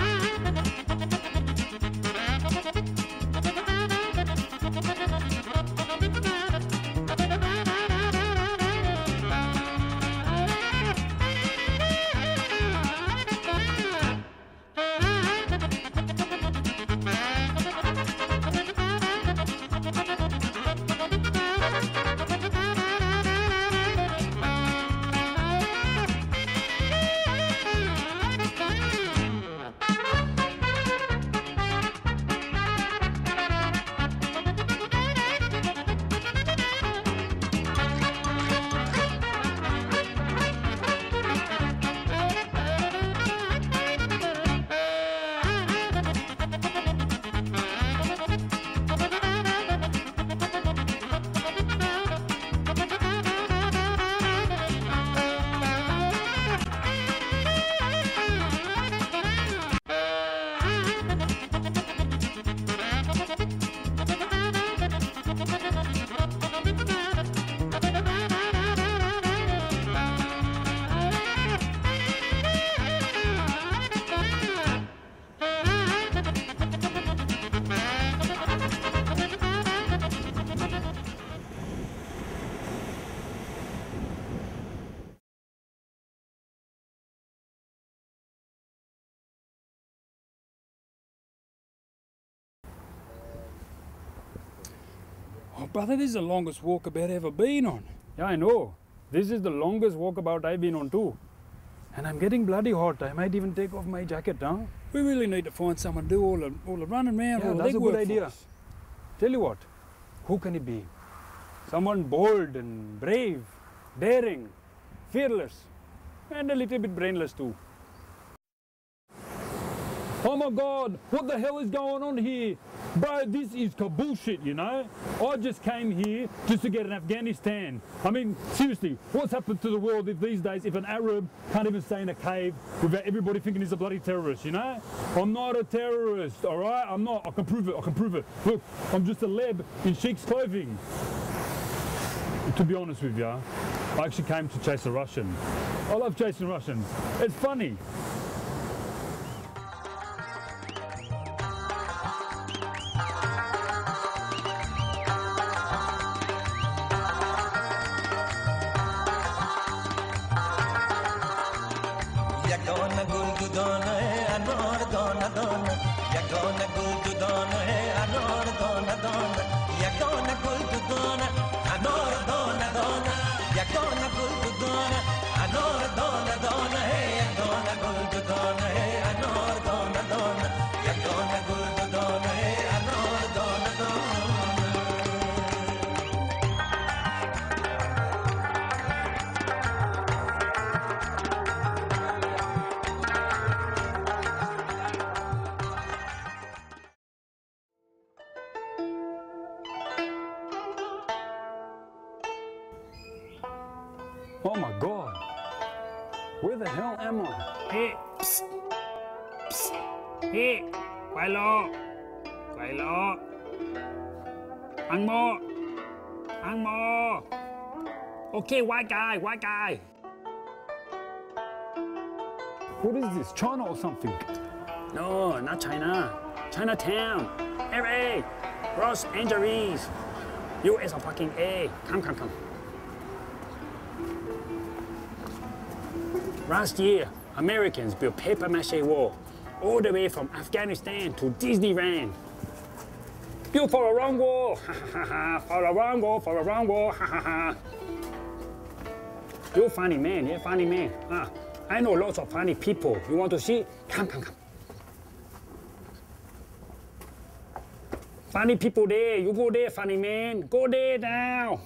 Thank you. Oh, brother, this is the longest walkabout I've ever been on. Yeah, I know. This is the longest walkabout I've been on too. And I'm getting bloody hot. I might even take off my jacket now. We really need to find someone to do all the, all the running around, Yeah, that's a good idea. Tell you what, who can it be? Someone bold and brave, daring, fearless, and a little bit brainless too. Oh my god, what the hell is going on here? Bro, this is bullshit, you know? I just came here just to get in Afghanistan. I mean, seriously, what's happened to the world if these days if an Arab can't even stay in a cave without everybody thinking he's a bloody terrorist, you know? I'm not a terrorist, alright? I'm not. I can prove it, I can prove it. Look, I'm just a leb in sheik's clothing. To be honest with you, I actually came to chase a Russian. I love chasing Russians. It's funny. Yakona guldudona hai anor Oh my god. Where the hell am I? Hey, psst, psst. Hey, Gweilo, Gweilo. Ang Mo, Ang Mo. Okay, white guy, white guy. What is this, China or something? No, not China. Chinatown, LA, Los Angeles. You is a fucking A. Come, come, come. Last year, Americans built paper mache wall all the way from Afghanistan to Disneyland. Built for a wrong wall, ha ha ha, for a wrong wall, for a wrong wall, ha ha ha. You're funny man, yeah, funny man. Ah, I know lots of funny people. You want to see? Come, come, come. Funny people there, you go there, funny man. Go there now.